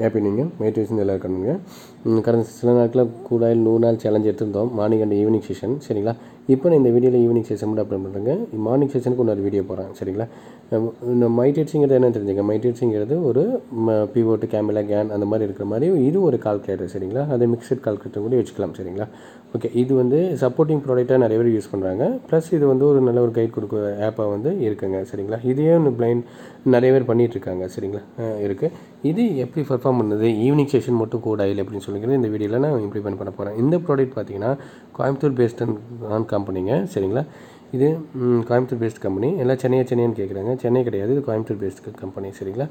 Happy நீங்கள் meditation எல்லோரும் கண்ணுங்க கடந்த சில நாட்களில் கூட நூறு நாள் சேலஞ்ச் எடுத்திருந்தோம். மார்னிங் அண்ட் ஈவினிங் செஷன் சரிங்களா? இப்போ நான் இந்த வீடியோவில் ஈவினிங் செஷன் மட்டும் அப்ளை பண்ணுறேங்க மார்னிங் செஷனுக்கு இன்னொரு வீடியோ போகிறேன் சரிங்களா? இந்த மைடேட்ஸுங்கிறது என்ன தெரிஞ்சுங்க. மைடேட்ஸுங்கிறது ஒரு பிவோட்டு கேமிலா கேன் அந்த மாதிரி இருக்கிற மாதிரி இது ஒரு கால்குலேட்டர் சரிங்களா? அதை மிக்சட் கால்குலேட்டர் கூட வச்சுக்கலாம் சரிங்களா? ஓகே இது வந்து சப்போர்ட்டிங் ப்ராடக்டாக நிறைய பேர் யூஸ் பண்ணுறாங்க ப்ளஸ் இது வந்து ஒரு நல்ல ஒரு கைட் கொடுக்குற ஆப்பாக வந்து இருக்குங்க சரிங்களா? இதையே ஒன்று பிளைண்ட் நிறைய பேர் பண்ணிகிட்ருக்காங்க சரிங்களா? இருக்குது இது எப்படி பர்ஃபார்ம் பண்ணுது? ஈவினிங் செஷன் மட்டும் கூட இல்லை அப்படின்னு சொல்லிக்கிறது இந்த வீடியோவில் நான் இம்ப்ளிமெண்ட் பண்ண போகிறேன் இந்த ப்ராடக்ட் பார்த்தீங்கன்னா கோயம்புத்தூர் பேஸ்ட் ஆன் கம்பெனிங்க சரிங்களா? இது கோயம்புத்தூர் பேஸ்ட் கம்பெனி எல்லாம் சென்னையை சென்னையான்னு கேட்குறாங்க சென்னை கிடையாது இது கோயம்புத்தூர் பேஸ்ட் கம்பெனி சரிங்களா?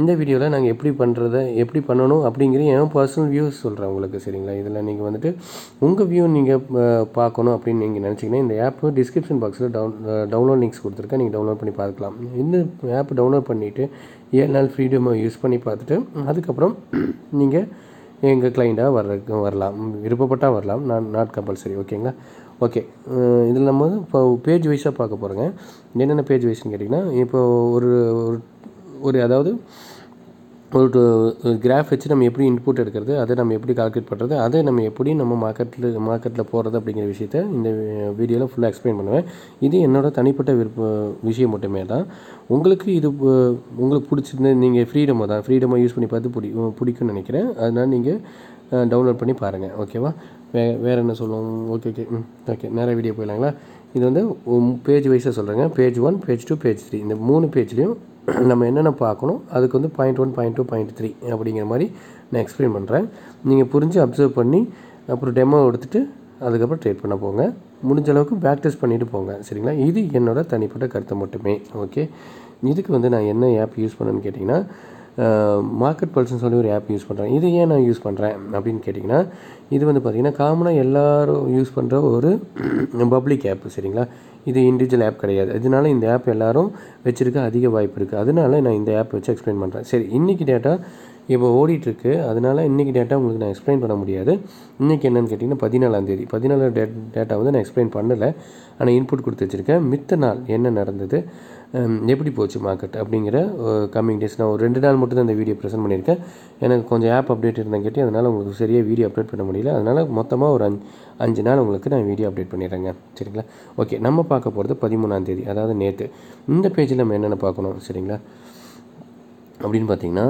இந்த வீடியோவில் நாங்கள் எப்படி பண்ணுறத எப்படி பண்ணணும் அப்படிங்கிற என் பர்சனல் வியூஸ் சொல்கிறேன் உங்களுக்கு சரிங்களா? இதில் நீங்கள் வந்துட்டு உங்கள் வியூ நீங்கள் பார்க்கணும் அப்படின்னு நீங்கள் நினச்சிங்கன்னா இந்த ஆப் டிஸ்கிரிப்ஷன் பாக்ஸில் டவுன் டவுன்லோட் லிங்க்ஸ் கொடுத்துருக்கேன். நீங்கள் டவுன்லோட் பண்ணி பார்க்கலாம். இந்த ஆப் டவுன்லோட் பண்ணிவிட்டு ஏழு நாள் ஃப்ரீடமாக யூஸ் பண்ணி பார்த்துட்டு அதுக்கப்புறம் நீங்கள் எங்கள் கிளைண்ட்டாக வர்ற வரலாம். விருப்பப்பட்டால் வரலாம். நான் நாட் கம்பல்சரி ஓகேங்களா ஓகே. இதில் நம்ம வந்து இப்போ பேஜ் வைஸாக பார்க்க போகிறோங்க என்னென்ன பேஜ் வைஸ்னு கேட்டிங்கன்னா இப்போ ஒரு ஒரு ஒரு அதாவது ஒரு கிராஃப் வச்சு நம்ம எப்படி இன்புட் எடுக்கிறது அதை நம்ம எப்படி கால்குலேட் பண்ணுறது அதை நம்ம எப்படி நம்ம மார்க்கெட்டில் மார்க்கெட்டில் போகிறது அப்படிங்கிற விஷயத்த இந்த வீடியோவில் ஃபுல்லாக எக்ஸ்பிளைன் பண்ணுவேன். இது என்னோடய தனிப்பட்ட விருப்ப விஷயம் மட்டுமே தான். உங்களுக்கு இது உங்களுக்கு பிடிச்சிருந்து நீங்கள் ஃப்ரீடமாக தான். ஃப்ரீடமாக யூஸ் பண்ணி பார்த்து பிடி பிடிக்கும்னு நினைக்கிறேன். அதனால் நீங்கள் டவுன்லோட் பண்ணி பாருங்கள் ஓகேவா வே? வேறு என்ன சொல்லுவோம்? ஓகே ஓகே ம் ஓகே நிறைய வீடியோ போயிடலாங்களா? இது வந்து பேஜ் வைஸாக சொல்கிறேங்க page one page two page three இந்த மூணு பேஜ்லேயும் நம்ம என்னென்ன பார்க்கணும்? அதுக்கு வந்து point one point two point three அப்படிங்கிற மாதிரி நான் எக்ஸ்பிளைன் பண்ணுறேன் நீங்கள் புரிஞ்சு அப்சர்வ் பண்ணி அப்புறம் டெமோ எடுத்துகிட்டு அதுக்கப்புறம் ட்ரேட் பண்ண போங்க. முடிஞ்ச அளவுக்கு பேக் டெஸ்ட் பண்ணிவிட்டு போங்க சரிங்களா? இது என்னோடய தனிப்பட்ட கருத்தை மட்டுமே ஓகே இதுக்கு வந்து நான் என்ன ஆப் யூஸ் பண்ணேன்னு கேட்டிங்கன்னா மார்க்கெட் பல்ஸ்னு சொல்லி ஒரு ஆப் யூஸ் பண்ணுறேன் இது ஏன் நான் யூஸ் பண்ணுறேன் அப்படின்னு கேட்டிங்கன்னா இது வந்து பார்த்திங்கன்னா காமனாக எல்லாரும் யூஸ் பண்ணுற ஒரு பப்ளிக் ஆப் சரிங்களா? இது இண்டிவிஜுவல் ஆப் கிடையாது. இதனால இந்த ஆப் எல்லோரும் வச்சுருக்க அதிக வாய்ப்பு இருக்குது அதனால நான் இந்த ஆப் வச்சு எக்ஸ்பிளைன் பண்ணுறேன் சரி இன்றைக்கி டேட்டா இப்போ ஓடிட்டுருக்கு அதனால் இன்றைக்கி டேட்டா உங்களுக்கு நான் எக்ஸ்பிளைன் பண்ண முடியாது. இன்றைக்கி என்னென்னு கேட்டிங்கன்னா பதினாலாம் பதினாலு டே டேட்டா வந்து நான் எக்ஸ்பிளைன் பண்ணலை. ஆனால் இன்புட் கொடுத்து வச்சுருக்கேன். மித்த நாள் என்ன நடந்தது? எப்படி போச்சு மார்க்கெட் அப்படிங்கிற கம்மிங் டேஸ் நான் ஒரு ரெண்டு நாள் மட்டும் தான் இந்த வீடியோ ப்ரெசென்ட் பண்ணியிருக்கேன். எனக்கு கொஞ்சம் ஆப் அப்டேட் இருந்தேன் கேட்டு அதனால் உங்களுக்கு சரியாக வீடியோ அப்டேட் பண்ண முடியல. அதனால் மொத்தமாக ஒரு அஞ்சு அஞ்சு நாள் உங்களுக்கு நான் வீடியோ அப்டேட் பண்ணிடுறேங்க. சரிங்களா? ஓகே நம்ம பார்க்க போகிறது பதிமூணாம் தேதி அதாவது நேற்று இந்த பேஜில் நம்ம என்னென்ன பார்க்கணும் சரிங்களா? அப்படின்னு பார்த்தீங்கன்னா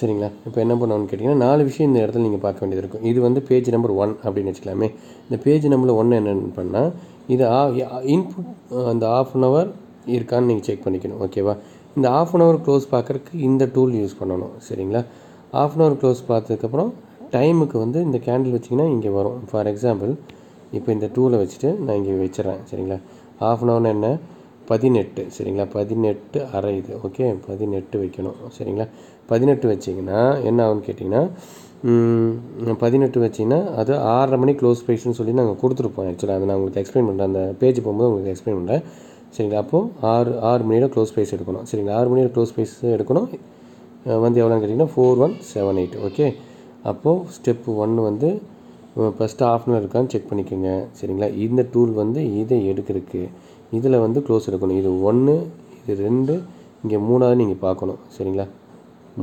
சரிங்களா? இப்போ என்ன பண்ணணும்னு கேட்டிங்கன்னா நாலு விஷயம் இந்த இடத்துல நீங்கள் பார்க்க வேண்டியது இருக்கும். இது வந்து பேஜ் நம்பர் ஒன் அப்படின்னு வச்சுக்கலாமே. இந்த பேஜ் நம்பர் ஒன்று என்னென்னு பண்ணால் இது இன்புட் அந்த ஆஃப் அன் ஹவர் இருக்கான்னு நீங்கள் செக் பண்ணிக்கணும் ஓகேவா இந்த ஆஃப் அன் ஹவர் க்ளோஸ் பார்க்குறதுக்கு இந்த டூல் யூஸ் பண்ணணும் சரிங்களா? ஆஃப் அன் ஹவர் க்ளோஸ் பார்த்ததுக்கப்புறம் டைமுக்கு வந்து இந்த கேண்டில் வச்சிங்கன்னா இங்கே வரும். ஃபார் எக்ஸாம்பிள் இப்போ இந்த டூலை வச்சுட்டு நான் இங்கே வச்சிடறேன் சரிங்களா? ஆஃப் அன் ஹவர்னு என்ன? பதினெட்டு சரிங்களா? பதினெட்டு அரை இது ஓகே பதினெட்டு வைக்கணும் சரிங்களா? பதினெட்டு வச்சிங்கன்னா என்ன ஆகுன்னு கேட்டிங்கன்னா பதினெட்டு வச்சிங்கன்னா அது ஆறரை மணி க்ளோஸ் ப்ரைஸ்னு சொல்லி நாங்கள் கொடுத்துருப்போம் ஆக்சுவலாக அதை நான் உங்களுக்கு எக்ஸ்பிளைன் பண்ணுறேன் அந்த பேஜ் போகும்போது உங்களுக்கு எக்ஸ்பிளைன் பண்ணுறேன் சரிங்களா? அப்போது ஆறு ஆறு மணியில் க்ளோஸ் ப்ரைஸ் எடுக்கணும். சரிங்களா? ஆறு மணியில் க்ளோஸ் ப்ரைஸ் எடுக்கணும். வந்து எவ்வளோன்னு கேட்டிங்கன்னா four one seven eight okay அப்போது ஸ்டெப் ஒன்று வந்து ஃபஸ்ட்டு ஆஃப் அன் இருக்கான்னு செக் பண்ணிக்கோங்க. சரிங்களா? இந்த டூல் வந்து இதை எடுக்கிறதுக்கு இதில் வந்து க்ளோஸ் எடுக்கணும். இது ஒன்று இது ரெண்டு இங்கே மூணாவது நீங்கள் பார்க்கணும். சரிங்களா?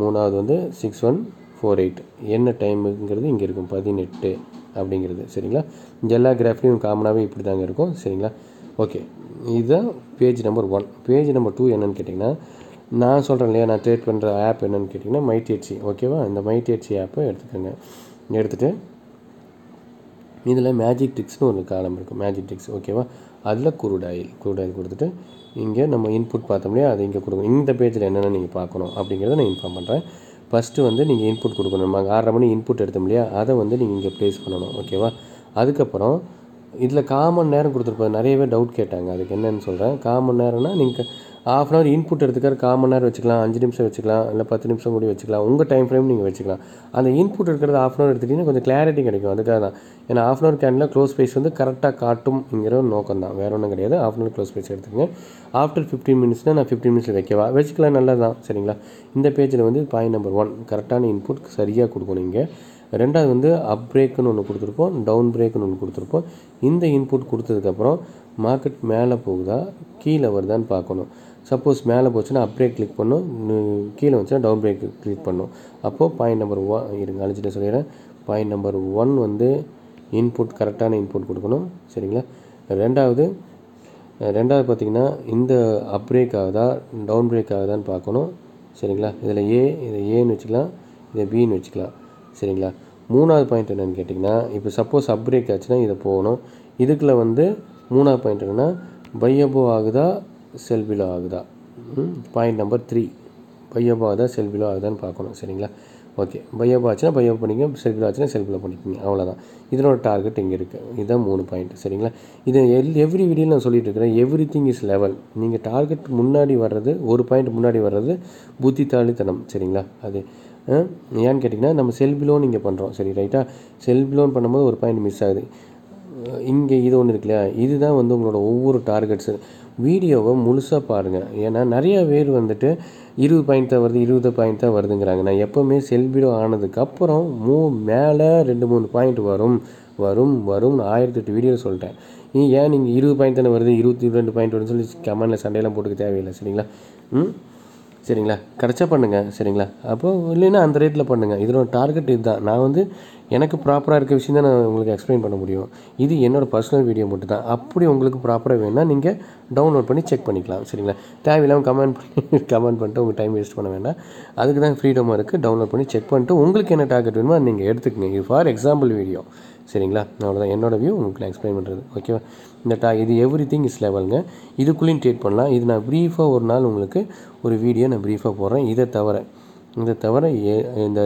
மூணாவது வந்து சிக்ஸ் ஒன் ஃபோர் எயிட் என்ன டைமுங்கிறது இங்கே இருக்கும். பதினெட்டு அப்படிங்கிறது. சரிங்களா? இந்த எல்லா கிராஃப்லேயும் காமனாகவே இப்படி தாங்க இருக்கும். சரிங்களா? ஓகே இதுதான் page number one page number two என்னன்னு கேட்டிங்கன்னா நான் சொல்கிறேன் இல்லையா? நான் ட்ரேட் பண்ணுற ஆப் என்னென்னு கேட்டிங்கன்னா மைடிஎச்சி ஓகேவா இந்த மைடிஎச்சி ஆப்பை எடுத்துக்கோங்க. எடுத்துகிட்டு இதில் மேஜிக் ட்ரிக்ஸ்னு ஒரு காலம் இருக்கும். மேஜிக் ட்ரிக்ஸ் ஓகேவா அதில் குருடாயில் குருடாயில் கொடுத்துட்டு இங்கே நம்ம இன்புட் பார்த்தோம் இல்லையா? இங்கே கொடுக்கணும். இந்த பேஜில் என்னென்ன நீங்கள் பார்க்கணும் அப்படிங்கிறத நான் இன்ஃபார்ம் பண்ணுறேன் ஃபஸ்ட்டு வந்து நீங்கள் இன்புட் கொடுக்கணும். நம்ம ஆறரை மணி இன்புட் எடுத்தோம் இல்லையா? அதை வந்து நீங்கள் இங்கே ப்ளேஸ் பண்ணணும். ஓகேவா அதுக்கப்புறம் இதில் காமன் நேரம் கொடுத்துருப்போம். நிறையவே டவுட் கேட்டாங்க. அதுக்கு என்னென்னு சொல்கிறேன் காமன் நேரம்னா நீங்கள் ஆஃப் அன் ஹவர் இன்புட் எடுத்துக்கிற காமன் நேரம் வச்சுக்கலாம் அஞ்சு நிமிஷம் வச்சுக்கலாம் இல்லை பத்து நிமிஷம் கூட வச்சுக்கலாம். உங்கள் டைம் ஃப்ரேம் நீங்கள் வச்சுக்கலாம். அந்த இன்புட் எடுக்கிறது ஆஃப் அன் ஹவர் எடுத்துட்டிங்கன்னா கொஞ்சம் கிளாரிட்டி கிடைக்கும். அதுக்காக தான். ஏன்னா half an hour candle close price வந்து கரெக்டாக காட்டும்ங்கிற ஒரு நோக்கம் தான். வேறு ஒன்றும் கிடையாது. Half an hour close price எடுத்துக்கங்க. ஆஃப்டர் ஃபிஃப்டீன் மினிட்ஸ்னால் நான் ஃபிஃப்டின் மினிட்ஸில் வைக்கவா? வச்சுக்கலாம் நல்லது தான் சரிங்களா? இந்த பேஜில் வந்து பாயிண்ட் நம்பர் ஒன் கரெக்டான இன்புட் சரியாக கொடுக்கணும் இங்கே. ரெண்டாவது வந்து அப் பிரேக்குன்னு ஒன்று கொடுத்துருப்போம் டவுன் பிரேக்குன்னு ஒன்று கொடுத்துருப்போம். இந்த இன்புட் கொடுத்ததுக்கப்புறம் மார்க்கெட் மேலே போகுதா கீழே வருதான்னு பார்க்கணும். சப்போஸ் மேலே போச்சுன்னா அப் பிரேக் கிளிக் பண்ணும். கீழே வந்துச்சுன்னா டவுன் பிரேக் கிளிக் பண்ணும். அப்போது பாயிண்ட் நம்பர் ஒன் இருங்க அழிச்சிட்டு சொல்லிடுறேன். பாயிண்ட் நம்பர் ஒன் வந்து இன்புட் கரெக்டான இன்புட் கொடுக்கணும். சரிங்களா? ரெண்டாவது ரெண்டாவது பார்த்தீங்கன்னா இந்த அப் பிரேக் ஆகுதா டவுன் பிரேக் ஆகுதான்னு பார்க்கணும். சரிங்களா? இதில் ஏ இதை ஏன்னு வச்சுக்கலாம். இதை பின்னு வச்சுக்கலாம். சரிங்களா? மூணாவது பாயிண்ட் என்னென்னு கேட்டிங்கன்னா இப்போ சப்போஸ் அப் பிரேக் ஆச்சுன்னா இதை போகணும். இதுக்குள்ள வந்து மூணாவது பாயிண்ட் என்னென்னா பையபோ ஆகுதா செல்பிலோ ஆகுதா பாயிண்ட் நம்பர் த்ரீ பையபோ ஆகுதா செல்ஃபிலோ ஆகுதான்னு பார்க்கணும் சரிங்களா? ஓகே பையபோ ஆச்சுன்னா பையபோ பண்ணிக்கங்க செல்பிலோ ஆச்சுன்னா செல்பிலோ பண்ணிக்கோங்க அவ்வளோதான் இதனோட டார்கெட் இங்கே இருக்குது இதுதான் மூணு பாயிண்ட் சரிங்களா? இது எல் எவ்ரி வீடியோ நான் சொல்லிட்டு இருக்கிறேன் எவ்ரி திங் இஸ் லெவல் நீங்கள் டார்கெட் முன்னாடி வர்றது ஒரு பாயிண்ட் முன்னாடி வர்றது புத்தித்தாளித்தனம் சரிங்களா? அது ஏன்னு கேட்டிங்கன்னா நம்ம செல்ஃபி லோன் இங்கே பண்ணுறோம் சரி ரைட்டாக செல்ஃபி லோன் பண்ணும்போது ஒரு பாயிண்ட் மிஸ் ஆகுது. இங்கே இது ஒன்று இருக்கு இல்லையா? இதுதான் வந்து உங்களோட ஒவ்வொரு டார்கெட்ஸு வீடியோவை முழுசாக பாருங்கள் ஏன்னா நிறைய பேர் வந்துட்டு இருபது பாயிண்ட் தான் வருது இருபது பாயிண்ட் தான் வருதுங்கிறாங்க. நான் எப்போவுமே செல்பிடோ ஆனதுக்கப்புறம் மூ மேலே ரெண்டு மூணு பாயிண்ட் வரும் வரும் வரும் ஆயிரத்தி எட்டு வீடியோ சொல்லிட்டேன். நீ ஏன் நீங்கள் இருபது பாயிண்ட் தானே வருது இருபத்தி ரெண்டு பாயிண்ட் வருதுன்னு சொல்லி கமெண்டில் சண்டையெல்லாம் போட்டுக்க தேவையில்லை சரிங்களா? ம்? சரிங்களா? கிடச்சா பண்ணுங்கள் சரிங்களா? அப்போ இல்லைன்னா அந்த ரேட்டில் பண்ணுங்கள் இதோட டார்கெட் இதுதான். நான் வந்து எனக்கு ப்ராப்பராக இருக்க விஷயம் தான் நான் உங்களுக்கு எக்ஸ்பிளைன் பண்ண முடியும். இது என்னோடய பர்சனல் வீடியோ மட்டும் தான் அப்படி உங்களுக்கு ப்ராப்பராக வேணும்னா நீங்கள் டவுன்லோட் பண்ணி செக் பண்ணிக்கலாம். சரிங்களா? தேவையில்லாமல் கமெண்ட் பண்ணி கமெண்ட் பண்ணிட்டு உங்கள் டைம் வேஸ்ட் பண்ண வேண்டாம். அதுக்கு தான் ஃப்ரீடமாக இருக்குது டவுன்லோட் பண்ணி செக் பண்ணிட்டு உங்களுக்கு என்ன டார்கெட் வேணுமோ அதை நீங்கள் எடுத்துக்கங்க. இது ஃபார் எக்ஸாம்பிள் வீடியோ சரிங்களா? அவ்வளோதான் என்னோட வியூ உங்களுக்கு நான் எக்ஸ்பிளைன் பண்ணுறது ஓகேவா இந்த டா இது எவ்ரி திங் இஸ் லெவலுங்க இதுக்குள்ளேயும் ட்ரீட் பண்ணலாம். இது நான் ப்ரீஃபாக ஒரு நாள் உங்களுக்கு ஒரு வீடியோ நான் ப்ரீஃபாக போடுறேன். இதை தவிர இதை தவிர ஏ- இந்த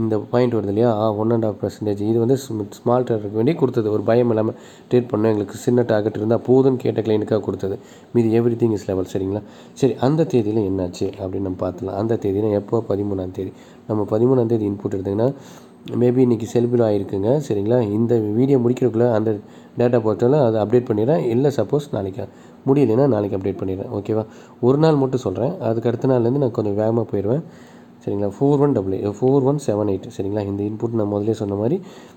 இந்த பாயிண்ட் வருது இல்லையா? ஒன் அண்ட் ஆஃப் பர்சன்டேஜ் இது வந்து ஸ்மால் ட்ரேடருக்கு வேண்டி கொடுத்தது. ஒரு பயம் இல்லாமல் ட்ரீட் பண்ண எங்களுக்கு சின்ன டார்கெட் இருந்தால் போதும்னு கேட்ட கிளைனுக்காக கொடுத்தது. மீது எவ்ரி திங் இஸ் லெவல் சரிங்களா? சரி அந்த தேதியில் என்னாச்சு அப்படின்னு நம்ம பார்த்துலாம். அந்த தேதினா எப்போ? பதிமூணாம் தேதி. நம்ம பதிமூணாம் தேதி இன்புட் எடுத்திங்கன்னா மேபி இன்றைக்கி செல்பில் ஆகிருக்குங்க சரிங்களா? இந்த வீடியோ முடிக்கிறதுக்குள்ளே அந்த டேட்டா போர்ட்டலில் அதை அப்டேட் பண்ணிடுறேன். இல்லை சப்போஸ் நாளைக்கு. முடியலைன்னா நாளைக்கு அப்டேட் பண்ணிடுறேன். ஓகேவா ஒரு நாள் மட்டும் சொல்கிறேன் அதுக்கு அடுத்த நாள்லேருந்து நான் கொஞ்சம் வேகமாக போயிடுவேன். சரிங்களா? Four one double eight four one seven eight சரிங்களா? இந்த இன்புட் நான் முதல்ல சொன்ன மாதிரி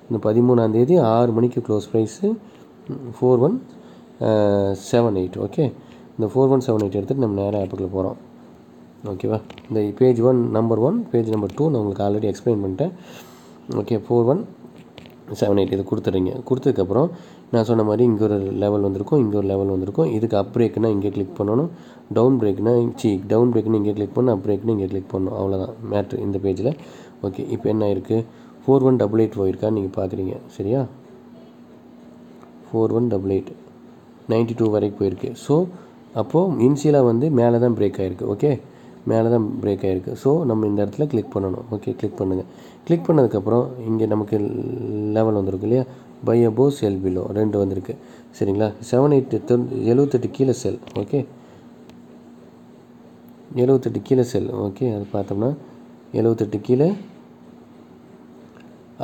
இந்த பதிமூணாம் தேதி ஆறு மணிக்கு close price four one seven eight okay இந்த ஃபோர் ஒன் செவன் எயிட் எடுத்துகிட்டு நம்ம நேராக ஆப்புக்குள்ளே போகிறோம் ஓகேவா இந்த page one number one page number two நான் உங்களுக்கு ஆல்ரெடி எக்ஸ்பிளைன் பண்ணிட்டேன். Okay four one seven eight இது கொடுத்துட்றீங்க கொடுத்ததுக்கப்புறம் நான் சொன்ன மாதிரி இங்கே ஒரு லெவல் வந்திருக்கும் இங்கே ஒரு லெவல் வந்திருக்கும். இதுக்கு அப் பிரேக்னா இங்கே கிளிக் பண்ணணும். டவுன் பிரேக்னா சி டவுன் பிரேக்னு இங்கே கிளிக் பண்ணணும் அப் பிரேக்னு இங்கே கிளிக் பண்ணணும். அவ்வளோதான் மேட்ரு இந்த பேஜில் ஓகே இப்போ என்ன இருக்குது ஃபோர் ஒன் டபுள் எயிட் போயிருக்கான்னு நீங்கள் பார்க்குறீங்க சரியா? Four one double eight ninety two வரைக்கும் போயிருக்கு. ஸோ அப்போது இன்சியலாக வந்து மேலே தான் பிரேக் ஆகிருக்கு ஓகே மேலே தான் பிரேக் ஆகிருக்கு ஸோ நம்ம இந்த இடத்துல கிளிக் பண்ணணும். ஓகே கிளிக் பண்ணுங்கள் கிளிக் பண்ணதுக்கப்புறம் இங்கே நமக்கு லெவல் வந்திருக்கு இல்லையா? Buy above sell below. ரெண்டு வந்திருக்கு. சரிங்களா? செவன் எயிட் எழுபத்தெட்டு கீழே செல். ஓகே? எழுபத்தெட்டு கீழே செல். ஓகே? அது பார்த்தோம்னா எழுபத்தெட்டு கீழே.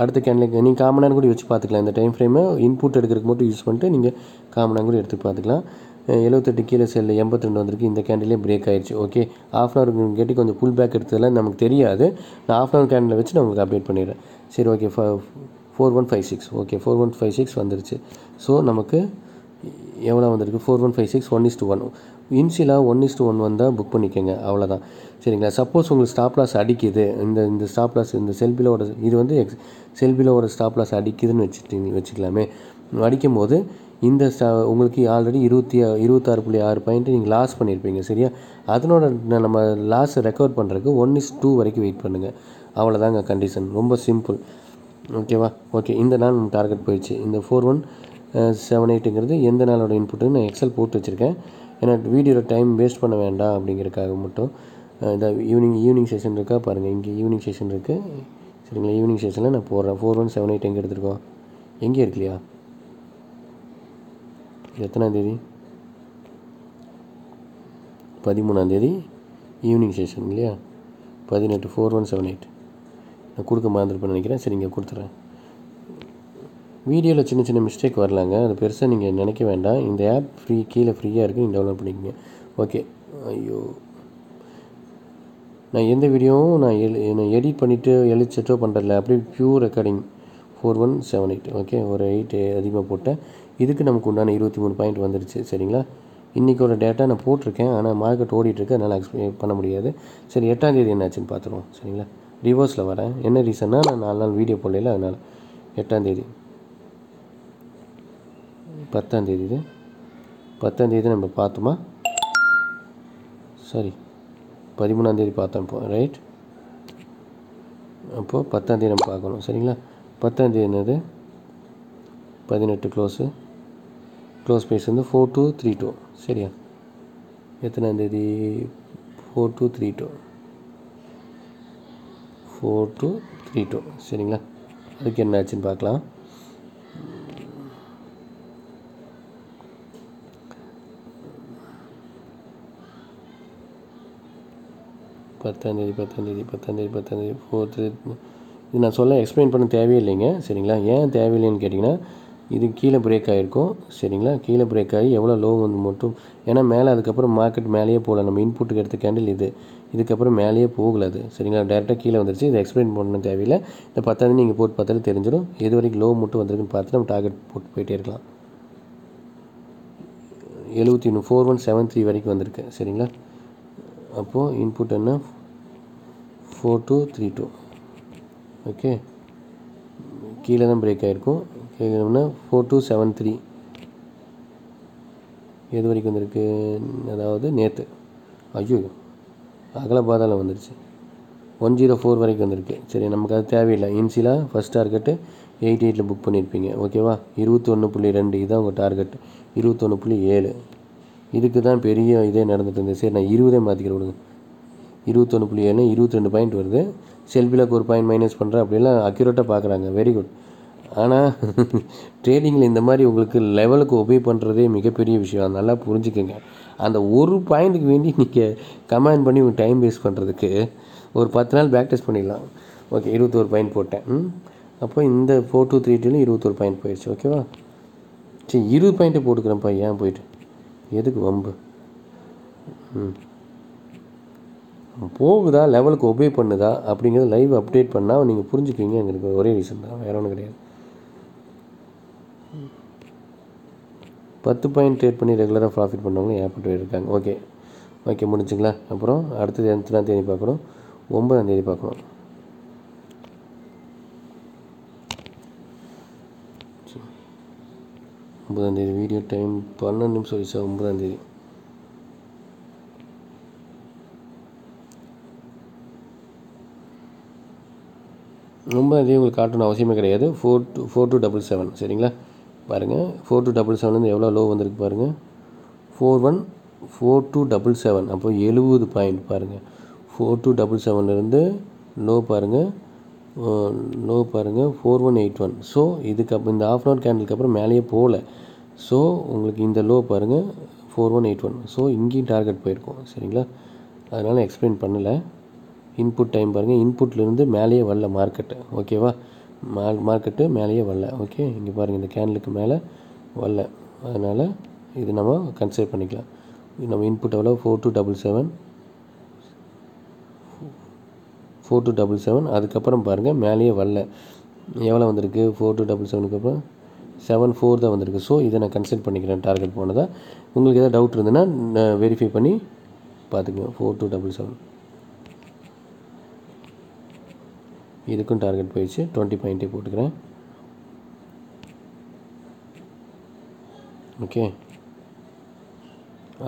அடுத்த கேண்டில் நீங்கள் காமனாக கூட வச்சு பார்த்துக்கலாம். இந்த டைம் ஃப்ரேமை இன்புட் எடுக்கிறதுக்கு மட்டும் யூஸ் பண்ணிட்டு நீங்கள் காமனாக கூட எடுத்து பார்த்துக்கலாம். எழுபத்தெட்டு கீழே செல்லு எண்பத்தி ரெண்டு வந்திருக்கு. இந்த கேண்டிலே பிரேக் ஆயிடுச்சு ஓகே? ஆஃப் அன் ஹவர் கேட்டு கொஞ்சம் புல் பேக் எடுத்ததெல்லாம் நமக்கு தெரியாது. நான் ஆஃப் அன் ஹவர் கேண்டில் வச்சு நான் உங்களுக்கு அப்டேட் பண்ணிடுறேன். சரி okay four one five six. Okay four one five six வந்துருச்சு. ஸோ நமக்கு எவ்வளோ வந்திருக்கு? Four one five six one is two one. இன்ஷியலாக one is two one வந்தால் புக் பண்ணிக்கோங்க. அவ்வளோதான் சரிங்களா? சப்போஸ் உங்களுக்கு ஸ்டாப் லாஸ் அடிக்குது. இந்த இந்த ஸ்டாப் லாஸ் இந்த செல்பிலோட இது வந்து எக்ஸ் செல்பிலோட ஸ்டாப் லாஸ் அடிக்குதுன்னு வச்சுட்டு வச்சுக்கலாமே. அடிக்கும் போது இந்த ஸ்டா உங்களுக்கு ஆல்ரெடி இருபத்தி இருபத்தாறு புள்ளி ஆறு பாயிண்ட்டு நீங்கள் லாஸ் பண்ணியிருப்பீங்க சரியா? அதனோட நம்ம லாஸ் ரெக்கவர் பண்ணுறதுக்கு ஒன் இஸ் டூ வரைக்கும் வெயிட் பண்ணுங்கள் அவ்வளோதாங்க கண்டிஷன் ரொம்ப சிம்பிள் ஓகேவா ஓகே இந்த நாள் டார்கெட் போயிடுச்சு. இந்த ஃபோர் ஒன் செவன் எயிட்டுங்கிறது எந்த நாளோட இன்புட்டு நான் எக்ஸல் போட்டு வச்சுருக்கேன். ஏன்னா வீடியோவில் டைம் வேஸ்ட் பண்ண வேண்டாம் அப்படிங்கிறதுக்காக மட்டும் இந்த ஈவினிங் ஈவினிங் செஷன் இருக்கா பாருங்கள் இங்கே ஈவினிங் செஷன் இருக்குது சரிங்களா? ஈவினிங் செஷனில் நான் போடுறேன். ஃபோர் ஒன் செவன் எயிட் எங்கே எடுத்துருக்கோம்? எங்கே இருக்கு இல்லையா பதிமூணாந்தேதி ஈவினிங் செஷன் இல்லையா? பதினெட்டு ஃபோர் ஒன் செவன் எயிட் நான் கொடுக்க மறந்துருப்பேன்னு நினைக்கிறேன். சரி இங்கே கொடுத்துட்றேன் வீடியோவில் சின்ன சின்ன மிஸ்டேக் வரலாங்க. அது பெருசாக நீங்கள் நினைக்க வேண்டாம். இந்த ஆப் ஃப்ரீ கீழே ஃப்ரீயாக இருக்குது நீங்கள் டவுன்லோட் பண்ணிக்கங்க. ஓகே ஐயோ. நான் எந்த வீடியோவும் நான் எழு நான் எடிட் பண்ணிவிட்டு எழுச்சட்டோ பண்ணுறதில்ல அப்படியே pure recording four one seven eight okay ஒரு எயிட் அதிகமாக போட்டேன். இதுக்கு நமக்கு உண்டான இருபத்தி மூணு பாயிண்ட் வந்துருச்சு. சரிங்களா? இன்றைக்கோட டேட்டா நான் போட்டிருக்கேன். ஆனால் மார்க்கெட் ஓடிட்டுருக்கு அதனால் எக்ஸ்பிளைன் பண்ண முடியாது. சரி எட்டாம் தேதி என்னாச்சுன்னு பார்த்துருவோம். சரிங்களா? ரிவர்ஸில் வரேன். என்ன ரீசன்னா நான் நாலு நாள் வீடியோ போடல அதனால். எட்டாந்தேதி பத்தாந்தேதி இது. பத்தாந்தேதி நம்ம பார்த்தோமா? சரி பதிமூணாந்தேதி பார்த்தோம் இப்போ. ரைட் அப்போது பத்தாந்தேதி நம்ம பார்க்கணும். சரிங்களா? பத்தாந்தேதி என்னது? பதினெட்டு க்ளோஸு க்ளோஸ் ப்ரைஸ் வந்து ஃபோர் டூ த்ரீ டூ சரியா? எத்தனாந்தேதி four two three two four two three two சரிங்களா? அதுக்கு என்ன ஆச்சுன்னு பார்க்கலாம். பத்தாந்தேதி பத்தாந்தேதி பத்தாந்தேதி பத்தாந்தேதி ஃபோர்த்து இது நான் சொல்ல எக்ஸ்பிளைன் பண்ண தேவையில்லைங்க. சரிங்களா? ஏன் தேவையில்லைன்னு கேட்டிங்கன்னா இது கீழே பிரேக் ஆகிருக்கும் சரிங்களா? கீழே பிரேக் ஆகி எவ்வளோ லோ வந்து மட்டும் ஏன்னா மேலே அதுக்கப்புறம் மார்க்கெட் மேலேயே போகல நம்ம இன்புட்டுக்கு எடுத்த கேண்டில் இது. இதுக்கப்புறம் மேலேயே போகல அது. சரிங்களா? டேரெக்டாக கீழே வந்துருச்சு. இதை எக்ஸ்பிளைன் பண்ண தேவையில்லை. இந்த பத்தாவது நீங்கள் போட்டு பார்த்தாலே தெரிஞ்சிடும். எது வரைக்கும் லோ மட்டும் வந்திருக்குன்னு பார்த்து நம்ம டார்கெட் போட்டு போயிட்டே இருக்கலாம். எழுபத்தி ஒன்று ஃபோர் ஒன் செவன் த்ரீ வரைக்கும் வந்திருக்கு. சரிங்களா? அப்போது இன்புட் என்ன? Four two three two okay கீழே தான் பிரேக் ஆகிருக்கும் கேட்கணும்னா ஃபோர் டூ செவன் த்ரீ எது வரைக்கும் வந்திருக்கு? அதாவது நேற்று ஐயோ. அகல பாதாளம் வந்துருச்சு. ஒன் ஜீரோ ஃபோர் வரைக்கும் வந்திருக்கு. சரி நமக்கு அது தேவையில்லை. இன்சிலாக ஃபஸ்ட் டார்கெட்டு எயிட்டி எயிட்டில் புக் பண்ணியிருப்பீங்க ஓகேவா இருபத்தொன்று புள்ளி ரெண்டு இதுதான் உங்கள் டார்கெட் இருபத்தொன்று புள்ளி ஏழு. இதுக்கு தான் பெரிய இதே நடந்துட்டு இருந்தது. சரி நான் இருபதே மாற்றிக்கிற விடுங்க. இருபத்தொன்று புள்ளி ஏழு இருபத்தி ரெண்டு பாயிண்ட் வருது. செல்பிலாக்கு ஒரு பாயிண்ட் மைனஸ் பண்ணுறேன் அப்படிலாம் அக்யூரேட்டாக பார்க்குறாங்க. வெரி குட் ஆனால் ட்ரேடிங்கில் இந்த மாதிரி உங்களுக்கு லெவலுக்கு ஒபே பண்ணுறதே மிகப்பெரிய விஷயம். நல்லா புரிஞ்சுக்கோங்க. அந்த ஒரு பாயிண்ட்டுக்கு வேண்டி நீங்கள் கமெண்ட் பண்ணி உங்கள் டைம் வேஸ்ட் பண்ணுறதுக்கு ஒரு பத்து நாள் பேக் டெஸ்ட் பண்ணிடலாம். ஓகே இருபத்தோரு பாயிண்ட் போட்டேன். ம்? அப்போ இந்த ஃபோர் டூ த்ரீ டூலையும் இருபத்தோரு பாயிண்ட் போயிடுச்சு. ஓகேவா சரி இருபது பாயிண்ட்டே போட்டுக்கிறேன்ப்பா ஏன் போயிட்டு? எதுக்கு வம்பு? ம். போகுதா? லெவலுக்கு ஒபே பண்ணுதா? அப்படிங்கிறத லைவ் அப்டேட் பண்ணால் நீங்கள் புரிஞ்சுக்குவீங்க. எங்களுக்கு ஒரே ரீசன் தான். வேற ஒன்றும் கிடையாது. பத்து பாயிண்ட் ட்ரேட் பண்ணி ரெகுலராக ப்ராஃபிட் பண்ணவங்க ஏற்பட்டு இருக்காங்க? ஓகே ஓகே முடிஞ்சுங்களா? அப்புறம் அடுத்தது எத்தனாம் தேதி பார்க்கணும்? ஒன்பதாம் தேதி பார்க்கணும். ஒன்பதாம் தேதி வீடியோ டைம் பன்னெண்டு நிமிஷம் வயசா ஒன்பதாம் தேதி. ரொம்ப தேதி உங்களுக்கு காட்டணும் அவசியமே கிடையாது. Four two four two double seven சரிங்களா? பாருங்கள் ஃபோர் டூ டபுள் செவன்லேருந்து எவ்வளோ லோ வந்திருக்கு பாருங்கள் four one four two double seven அப்போ எழுபது பாயிண்ட் பாருங்கள் ஃபோர் டூ டபுள் செவன்லேருந்து லோ பாருங்கள் லோ பாருங்கள் four one eight one so இதுக்கப்ப இந்த ஆஃப் அன் ஹவர் கேண்டலுக்கு அப்புறம் மேலேயே போகல. ஸோ உங்களுக்கு இந்த லோ பாருங்கள் four one eight one so இங்கேயும் டார்கெட் போயிருக்கோம். சரிங்களா? அதனால் எக்ஸ்பிளைன் பண்ணலை. இன்புட் டைம் பாருங்கள் இன்புட்லேருந்து மேலேயே வரல மார்க்கெட்டு ஓகேவா மார்க் மார்க்கெட்டு மேலேயே வரல. ஓகே இங்கே பாருங்கள் இந்த கேண்டலுக்கு மேலே வரல. அதனால் இது நம்ம கன்சிடர் பண்ணிக்கலாம். நம்ம இன்புட் எவ்வளோ four two double seven four two double seven அதுக்கப்புறம் பாருங்கள் மேலேயே வரல. எவ்வளோ வந்திருக்கு? ஃபோர் டூ டபுள் செவனுக்கு அப்புறம் செவன் ஃபோர் தான் வந்திருக்கு. ஸோ இதை நான் கன்சல்ட் பண்ணிக்கிறேன் டார்கெட் போனதாக உங்களுக்கு எதாவது டவுட் இருந்ததுன்னா வெரிஃபை பண்ணி பார்த்துக்கோங்க. ஃபோர் டூ டபுள் செவன் இதுக்கும் டார்கெட் போயிடுச்சு. டுவெண்ட்டி பாயிண்ட்டே போட்டுக்கிறேன். ஓகே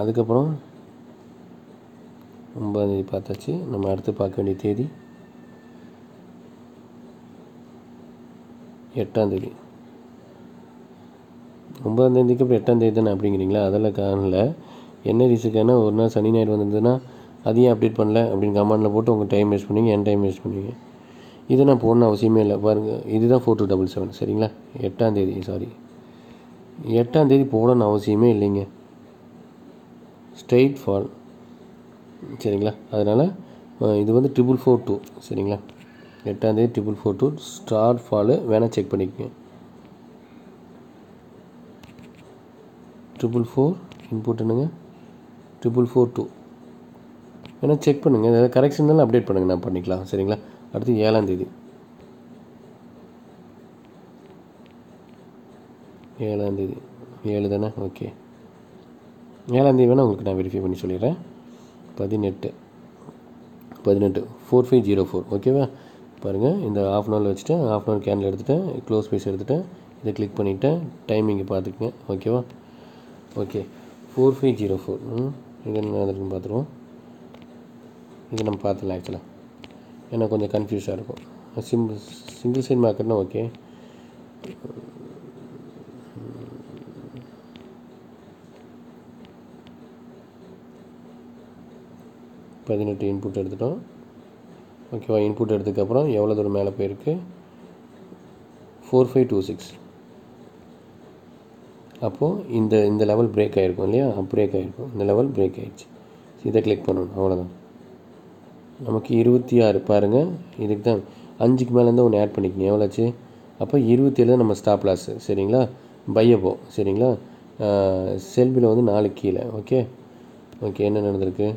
அதுக்கப்புறம் ஒன்பதாந்தேதி பார்த்தாச்சு. நம்ம அடுத்து பார்க்க வேண்டிய தேதி எட்டாந்தேதி ஒன்பதாந்தேதிக்கு அப்புறம் எட்டாந்தேதி தானே அப்படிங்கிறீங்களா? அதெல்லாம் காணல என்ன ரீசனுக்கான ஒரு நாள் சனி ஞாயிறு வந்திருந்ததுன்னா அதையும் அப்டேட் பண்ணல அப்படின்னு கமெண்டில் போட்டு உங்கள் டைம் வேஸ்ட் பண்ணுவீங்க என் டைம் வேஸ்ட் பண்ணுவீங்க இது நான் போடணும் அவசியமே இல்லை. பாருங்கள் இதுதான் ஃபோர் டூ டபுள் செவன் சரிங்களா எட்டாந்தேதி சாரி எட்டாந்தேதி போடணும் அவசியமே இல்லைங்க. ஸ்ட்ரெயிட் ஃபால் சரிங்களா? அதனால் இது வந்து ட்ரிபிள் ஃபோர் டூ சரிங்களா? எட்டாந்தேதி triple four two star fall வேணால் செக் பண்ணிக்கோங்க. ட்ரிபிள் ஃபோர் இன்புட் என்னங்க? ட்ரிபிள் ஃபோர் டூ வேணால் செக் பண்ணுங்கள் ஏதாவது கரெக்ஷன் தானே அப்டேட் பண்ணுங்கள் நான் பண்ணிக்கலாம். சரிங்களா? அடுத்து ஏழாம் தேதி. ஏழாம் தேதி. ஏழு தானே? ஓகே. ஏழாந்தேதி வேணால் உங்களுக்கு நான் வெரிஃபை பண்ணி சொல்லிடுறேன். பதினெட்டு. பதினெட்டு. ஃபோர் ஃபைவ் ஜீரோ ஃபோர் ஓகேவா பாருங்கள் இந்த ஆஃப் அன் ஹவர் வச்சுட்டேன். ஆஃப் அன் ஹவர் கேண்டில் எடுத்துட்டேன். க்ளோஸ் பேஸ் எடுத்துட்டேன். இதை கிளிக் பண்ணிவிட்டேன் டைமிங்கை பார்த்துக்குங்க. ஓகேவா okay four five zero four இது என்ன நடக்குன்னு பார்த்துருவோம். இது நம்ம பார்த்துலாம் ஆக்சுவலாக ஏன்னா கொஞ்சம் கன்ஃபியூஸாக இருக்கும். சிம்பிள் சிங்கிள் சைட் மார்க்கெட்னா ஓகே பதினெட்டு இன்புட் எடுத்துட்டோம். ஓகேவா இன்புட் எடுத்ததுக்கப்புறம் எவ்வளோ தூரம் மேலே போயிருக்கு? ஃபோர் ஃபைவ் டூ சிக்ஸ் அப்போது இந்த இந்த லெவல் பிரேக் ஆகிருக்கும் இல்லையா? பிரேக் ஆகிருக்கும் இந்த லெவல் பிரேக் ஆகிடுச்சு இதை கிளிக் பண்ணணும். அவ்வளோதான் நமக்கு இருபத்தி ஆறு பாருங்கள் இதுக்கு தான் அஞ்சுக்கு மேலேருந்து ஒன்று ஆட் பண்ணிக்கோங்க. எவ்வளோ ஆச்சு? அப்போ இருபத்தி ஏழு நம்ம ஸ்டாப் லாஸ் சரிங்களா? பையப்போ சரிங்களா? செல்பியில் வந்து நாலு கீழே ஓகே ஓகே என்ன நடந்திருக்கு?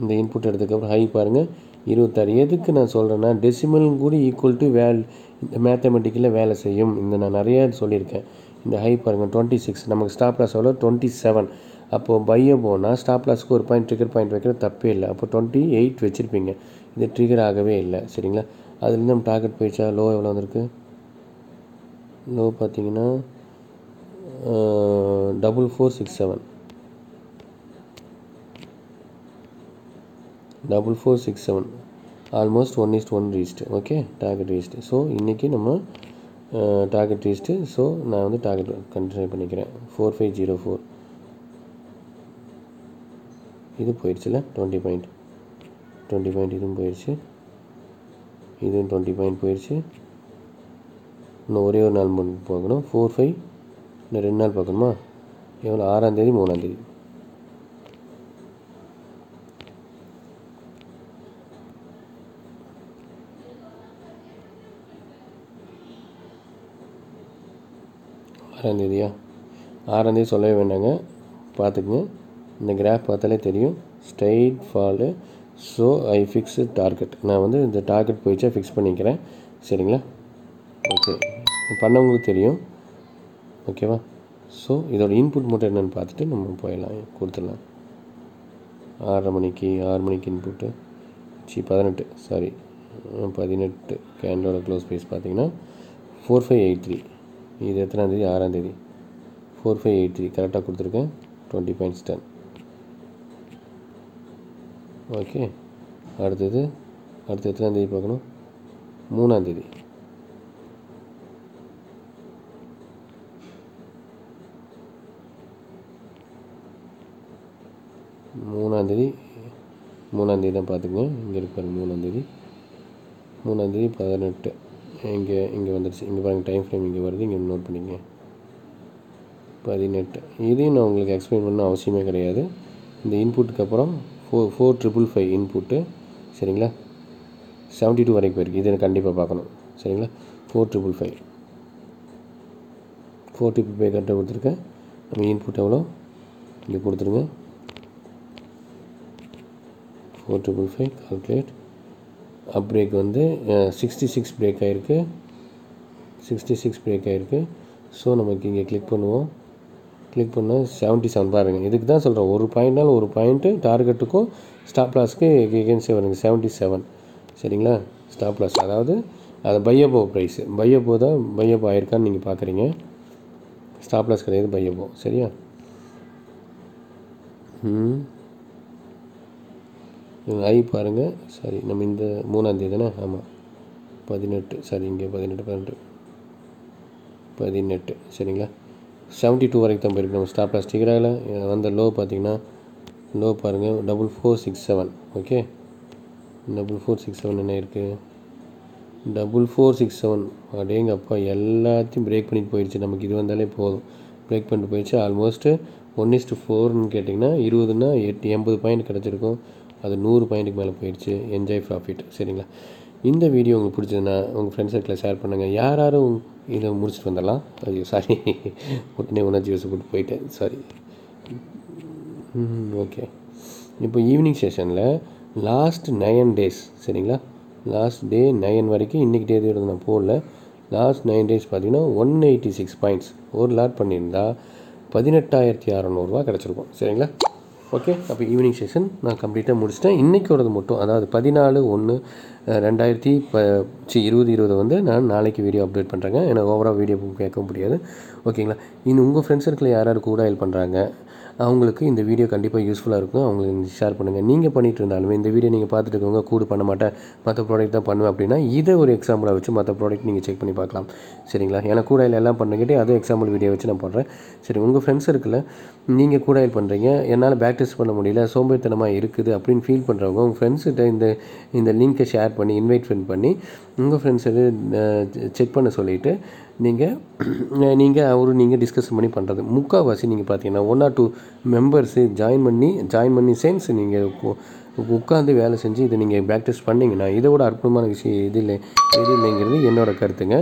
இந்த இன்புட் எடுத்ததுக்கப்புறம் ஹை பாருங்கள் இருபத்தாறு. எதுக்கு நான் சொல்கிறேன்னா டெசிமலும் கூட ஈக்குவல் டு வேல் இந்த மேத்தமெட்டிக்கில் வேலை செய்யும். இந்த நான் நிறையா சொல்லியிருக்கேன். இந்த ஹை பாருங்கள் டுவெண்ட்டி சிக்ஸ் நமக்கு ஸ்டாப் லாஸ் எவ்வளோ டுவெண்ட்டி செவன் அப்போது பைய போனால் ஸ்டாப் லாஸ்க்கு ஒரு பாயிண்ட் ட்ரிகர் பாயிண்ட் வைக்கிற தப்பே இல்லை. அப்போ டுவெண்ட்டி எயிட் வச்சுருப்பீங்க. இது ட்ரிகர் ஆகவே இல்லை. சரிங்களா? அதுலேருந்து நம்ம டார்கெட் போயிடுச்சா? லோ எவ்வளோ வந்திருக்கு? லோ பார்த்தீங்கன்னா double four six seven double four six seven almost one is to one reached okay target reached so இன்றைக்கி நம்ம டார்கெட் ரீஸ்ட்டு ஸோ நான் வந்து டார்கெட் கண்டினியூ பண்ணிக்கிறேன். ஃபோர் ஃபைவ் ஜீரோ ஃபோர் இது போயிடுச்சுல? டுவெண்ட்டி பாயிண்ட் டுவெண்ட்டி பாயிண்ட் இதுவும் போயிடுச்சு. இதுவும் டுவெண்ட்டி பாயிண்ட் போயிடுச்சு. இன்னும் ஒரே ஒரு நாள் போகணும். ஃபோர் ஃபைவ் இன்னும் ரெண்டு நாள் பார்க்கணுமா? எவ்வளோ ஆறாந்தேதி மூணாந்தேதி ஆறாந்தேதியா ஆறாந்தேதி சொல்லவே வேண்டாங்க. பார்த்துக்குங்க. இந்த கிராஃப் பார்த்தாலே தெரியும். Straight fall so I fix target நான் வந்து இந்த டார்கெட் போயிடுச்சா ஃபிக்ஸ் பண்ணிக்கிறேன். சரிங்களா? ஓகே பண்ணவங்களுக்கு தெரியும். ஓகேவா ஸோ இதோட இன்புட் மட்டும் என்னென்னு பார்த்துட்டு நம்ம போயிடலாம். கொடுத்துடலாம். ஆறரை மணிக்கு ஆறு மணிக்கு இன்புட்டு சி பதினெட்டு. சாரி பதினெட்டு. கேண்டோட க்ளோஸ் ப்ரைஸ் பார்த்தீங்கன்னா ஃபோர் ஃபைவ் எயிட் த்ரீ இது எத்தனாந்தேதி ஆறாந்தேதி ஃபோர் ஃபைவ் எயிட் த்ரீ கரெக்டாக கொடுத்துருக்கேன். டுவெண்ட்டி பாயிண்ட்ஸ் டன் ஓகே அடுத்தது அடுத்து எத்தனாந்தேதி பார்க்கணும்? மூணாந்தேதி மூணாந்தேதி மூணாந்தேதி தான் பார்த்துக்குங்க. இங்கே இருப்பாரு மூணாந்தேதி மூணாந்தேதி பதினெட்டு. இங்கே இங்கே வந்துடுச்சு இங்கே பாருங்கள் டைம் ஃப்ரேம் இங்கே வருது. இங்கே நோட் பண்ணிக்கங்க பதினெட்டு. இதையும் நான் உங்களுக்கு எக்ஸ்பிளைன் பண்ண அவசியமே கிடையாது. இந்த இன்புட்டுக்கு அப்புறம் four four triple five input சரிங்களா? செவன்ட்டி டூ வரைக்கும் போயிருக்கு. இதை கண்டிப்பாக பார்க்கணும். சரிங்களா? Four triple five four triple five கரெக்டாக கொடுத்துருக்கேன். நம்ம இன்புட் எவ்வளோ? இங்கே கொடுத்துருங்க. Four triple five calculate up break வந்து சிக்ஸ்டி சிக்ஸ் பிரேக் ஆகிருக்கு சிக்ஸ்டி சிக்ஸ் பிரேக் ஆகிருக்கு ஸோ நமக்கு இங்கே கிளிக் பண்ணுவோம். கிளிக் பண்ணால் செவன்ட்டி செவன் பாருங்கள் இதுக்கு தான் சொல்கிறேன் ஒரு பாயிண்ட்னால ஒரு பாயிண்ட்டு டார்கெட்டுக்கும் ஸ்டாப் லாஸ்க்கு எகென்ஸ்டே வருங்க. செவன்ட்டி செவன் சரிங்களா? ஸ்டாப் லாஸ் அதாவது அது பையப்போ ப்ரைஸு பையப்போ தான் பையப்போ ஆயிருக்கான்னு நீங்கள் பார்க்குறீங்க ஸ்டாப் லாஸ் கிடையாது பையப்போ சரியா? ம். ஐ பாருங்கள் சரி நம்ம இந்த மூணாந்தேதி தானே? ஆமாம் பதினெட்டு சரி இங்கே பதினெட்டு பதினெட்டு. பதினெட்டு சரிங்களா? செவன்ட்டி டூ வரைக்கும் தான் போயிருக்கு. நம்ம ஸ்டாப் லாஸ் டிக்கெட்டால் வந்த லோ பார்த்தீங்கன்னா லோ பாருங்கள் double four six seven okay double four six seven என்ன இருக்குது டபுள் ஃபோர் சிக்ஸ் செவன் அப்படியேங்க அப்பா எல்லாத்தையும் பிரேக் பண்ணிட்டு போயிடுச்சு நமக்கு இது வந்தாலே போதும். பிரேக் பண்ணிட்டு போயிடுச்சு ஆல்மோஸ்ட்டு ஒன் இஸ்ட்டு ஃபோர்னு கேட்டிங்கன்னா இருபதுன்னா எட்டு எண்பது பாயிண்ட் கிடச்சிருக்கும். அது நூறு பாயிண்ட்டுக்கு மேலே போயிடுச்சு. என்ஜாய் ப்ராஃபிட் சரிங்களா? இந்த வீடியோ உங்களுக்கு பிடிச்சதுன்னா உங்கள் ஃப்ரெண்ட்ஸ் சர்க்கிளில் ஷேர் பண்ணுங்கள் யார் யாரும் இதை முடிச்சுட்டு வந்துடலாம் ஐயோ சாரி உடனே உணர்ச்சி வசப்பட்டு போயிட்டேன். சாரி ஓகே இப்போ ஈவினிங் செஷனில் லாஸ்ட் நயன் டேஸ் சரிங்களா? லாஸ்ட் டே நைன் வரைக்கும் இன்றைக்கி தேதி நான் போடல. லாஸ்ட் நைன் டேஸ் பார்த்தீங்கன்னா ஒன் எயிட்டி சிக்ஸ் பாயிண்ட்ஸ் ஒரு லாட் பண்ணியிருந்தால் பதினெட்டாயிரத்தி அறநூறுவா கிடச்சிருக்கும். சரிங்களா? ஓகே அப்போ ஈவினிங் செஷன் நான் கம்ப்ளீட்டாக முடிச்சிட்டேன். இன்றைக்கோடது மட்டும் அதாவது பதினாலு ஒன்று ரெண்டாயிரத்தி ப சி இருபது இருபது வந்து நான் நாளைக்கு வீடியோ அப்டேட் பண்ணுறேங்க ஏன்னா ஓவராக வீடியோ கேட்க முடியாது. ஓகேங்களா இன்னும் உங்கள் ஃப்ரெண்ட்ஸ் சர்க்கிளில் யார் யார் கூட ஹெல்ப் பண்ணுறாங்க அவங்களுக்கு இந்த வீடியோ கண்டிப்பாக யூஸ்ஃபுல்லாக இருக்கும். அவங்களுக்கு ஷேர் பண்ணுங்கள் நீங்கள் பண்ணிட்டு இருந்தாலுமே இந்த வீடியோ நீங்கள் பார்த்துட்டு இருக்கவங்க கூடு பண்ண மாட்டேன். மற்ற ப்ராடக்ட் தான் பண்ணுவேன் அப்படின்னா இதை ஒரு எக்ஸாம்பிளாக வச்சு மற்ற ப்ராடக்ட் நீங்கள் செக் பண்ணி பார்க்கலாம். சரிங்களா? ஏன்னா கூடாயில் எல்லாம் பண்ணிக்கிட்டே அதே எக்ஸாம்பிள் வீடியோ வச்சு நான் பண்ணுறேன் சரி உங்கள் ஃப்ரெண்ட்ஸ் இருக்குல்ல நீங்கள் கூடாயில் பண்ணுறீங்க என்னால் பேக் டெஸ்ட் பண்ண முடியல சோம்பேறித்தனமாக இருக்குது அப்படின்னு ஃபீல் பண்ணுறவங்க உங்கள் ஃப்ரெண்ட்ஸ்கிட்ட இந்த இந்த லிங்க்கை ஷேர் பண்ணி இன்வைட் ஃப்ரெண்ட் பண்ணி உங்கள் ஃப்ரெண்ட்ஸை செக் பண்ண சொல்லிவிட்டு நீங்கள் நீங்கள் அவரு நீங்கள் டிஸ்கஸ் பண்ணி பண்ணுறது முக்கால்வாசி நீங்கள் பார்த்தீங்கன்னா one or two members join பண்ணி ஜாயின் பண்ணி சேன்ஸ் நீங்கள் உட்காந்து வேலை செஞ்சு இதை நீங்கள் ப்ராக்டிஸ் பண்ணிங்கன்னா இதை விட அற்புதமான விஷயம் இது இல்லை எது இல்லைங்கிறது என்னோட கருத்துங்க.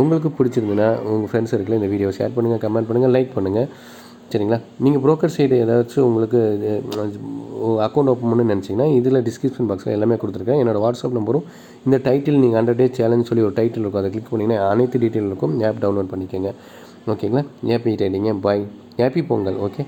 உங்களுக்கு பிடிச்சிருந்துன்னா உங்கள் ஃப்ரெண்ட்ஸ் இருக்குல்ல இந்த வீடியோ ஷேர் பண்ணுங்கள் கமெண்ட் பண்ணுங்கள் லைக் பண்ணுங்கள் சரிங்களா? நீங்கள் ப்ரோக்கர் சைடு ஏதாச்சும் உங்களுக்கு அக்கௌண்ட் ஓப்பன் பண்ணு நினச்சிங்கன்னா இதில் டிஸ்கிரிப்ஷன் பாக்ஸில் எல்லாமே கொடுத்துருக்கேன். என்னோடய வாட்ஸ்அப் நம்பரும். இந்த டைட்டில் நீங்கள் ஹண்ட்ரட் டே சேலஞ்ச் சொல்லி ஒரு டைட்டில் இருக்கும். அதை கிளிக் பண்ணிங்கன்னா அனைத்து டீட்டெயில் இருக்கும் ஆப் டவுன்லோட் பண்ணிக்கோங்க. ஓகேங்களா? ஹேப்பி டைடிங்க பாய் ஹேப்பி பொங்கல். ஓகே